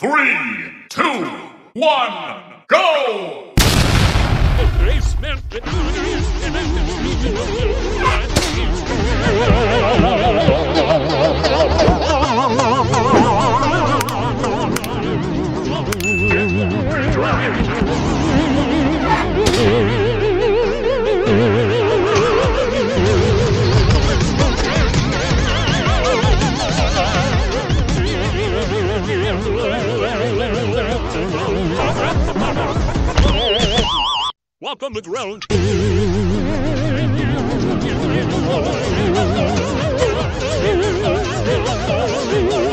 Three, two, one, go! The you liked and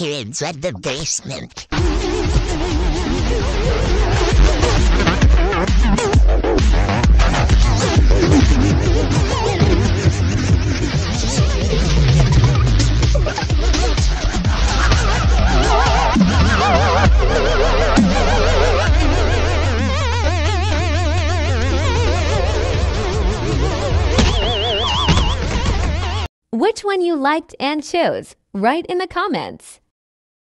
Write in the go! Which one you liked and chose? Write in the comments.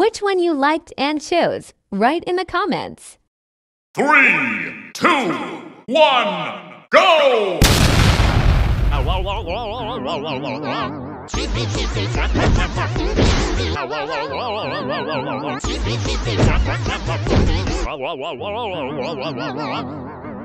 Which one you liked and chose? Write in the comments. Three, two, one, go!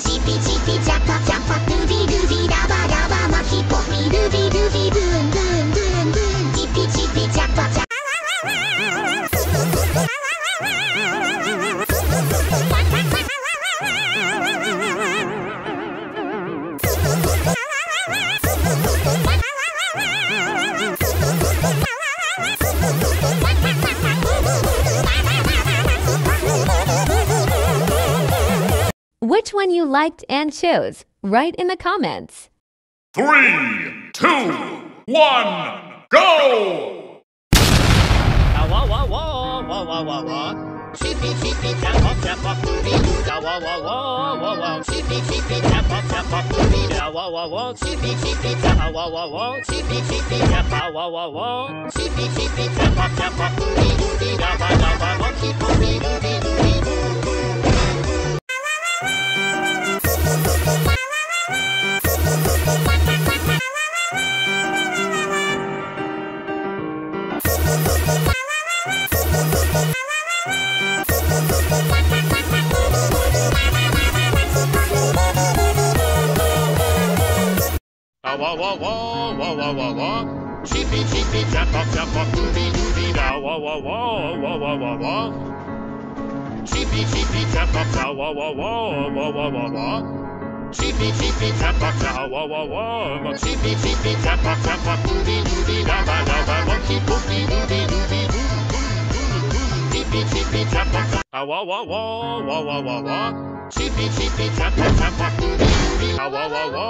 doo. Da, wah, wah, wah, wah, wah. Sheepy, sheepy, tap up, tap up, dooby da, wah, wah, wah. Sheepy, sheepy, tap, wah, wah, wah, wah, wah, wah, wah. Sheepy, sheepy, tap up, da, wah, wah, wah, wah, wah, wah, wah. Sheepy, sheepy, tap up, da, wah, wah, wah. Sheepy, sheepy, tap up, tap up, dooby dooby da, ba, da, ba, monkey, dooby dooby dooby doo. Sheepy, sheepy, tap up, da, ah, wah, wah, wah, wah, wah, wah, wah. Sheepy, sheepy, tap up, tap up, dooby dooby, ah, wah, wah, wah.